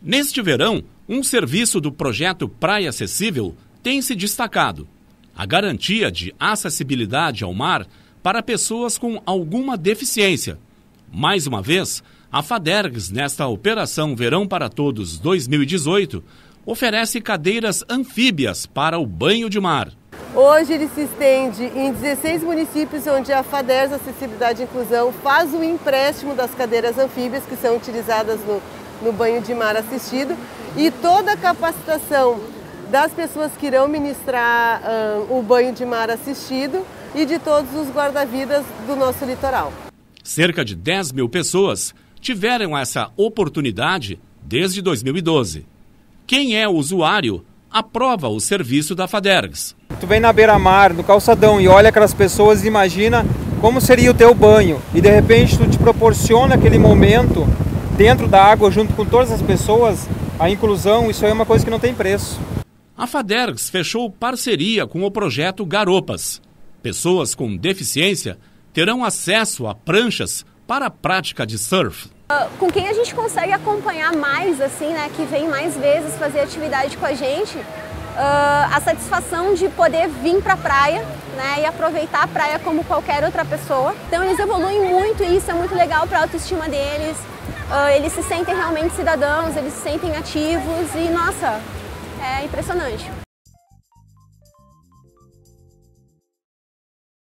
Neste verão, um serviço do projeto Praia Acessível tem se destacado: a garantia de acessibilidade ao mar para pessoas com alguma deficiência. Mais uma vez, a FADERGS, nesta Operação Verão para Todos 2018, oferece cadeiras anfíbias para o banho de mar. Hoje ele se estende em 16 municípios onde a FADERGS Acessibilidade e Inclusão faz o empréstimo das cadeiras anfíbias que são utilizadas no, no banho de mar assistido e toda a capacitação das pessoas que irão ministrar uh, o banho de mar assistido e de todos os guarda-vidas do nosso litoral. Cerca de 10 mil pessoas tiveram essa oportunidade desde 2012. Quem é o usuário aprova o serviço da FADERGS. Tu vem na beira-mar, no calçadão e olha aquelas pessoas e imagina como seria o teu banho e de repente tu te proporciona aquele momento dentro da água junto com todas as pessoas, a inclusão, isso aí é uma coisa que não tem preço. A FADERGS fechou parceria com o projeto Garopas. Pessoas com deficiência terão acesso a pranchas para a prática de surf. Uh, com quem a gente consegue acompanhar mais, assim, né, que vem mais vezes fazer atividade com a gente, uh, a satisfação de poder vir para a praia né, e aproveitar a praia como qualquer outra pessoa. Então eles evoluem muito e isso é muito legal para a autoestima deles. Uh, eles se sentem realmente cidadãos, eles se sentem ativos e, nossa, é impressionante.